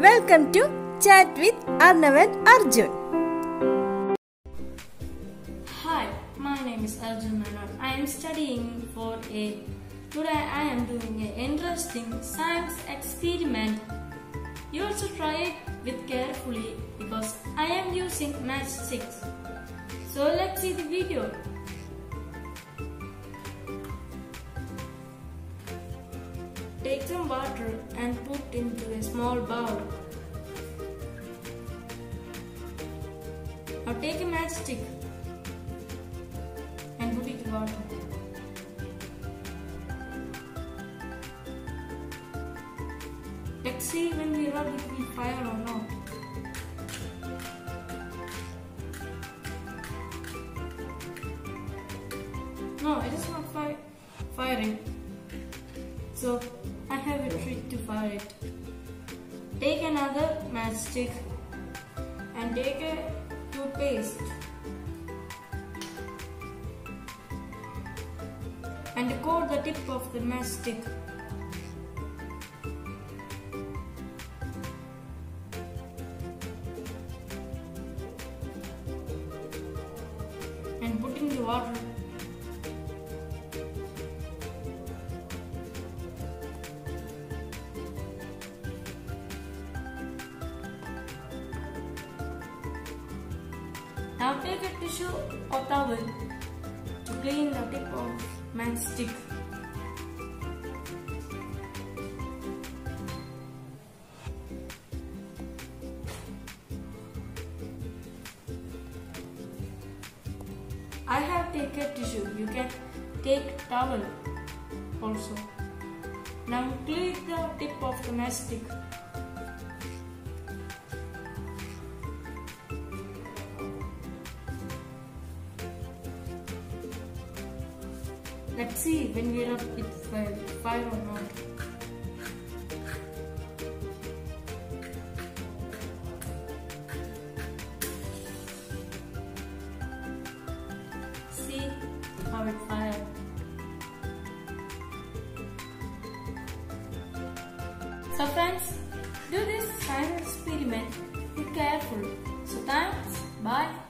Welcome to Chat with Arnav and Arjun. Hi, my name is Arjun Menon. I am studying for a. Today I am doing an interesting science experiment. You also try it with carefully because I am using matchsticks. So let's see the video. Take some water and put into a small bowl. Now take a matchstick and put it in water. Let's see when we rub it will fire or not. No, it is not fi firing. So I have a trick to fire it. Take another matchstick and take a toothpaste and coat the tip of the matchstick. And put in the water. Now take a tissue or towel to clean the tip of matchstick. I have taken tissue. You can take towel also. Now clean the tip of the matchstick. Let's see when we rub it fire, fire or not. See how it fire. So friends, do this science experiment. Be careful. So thanks. Bye.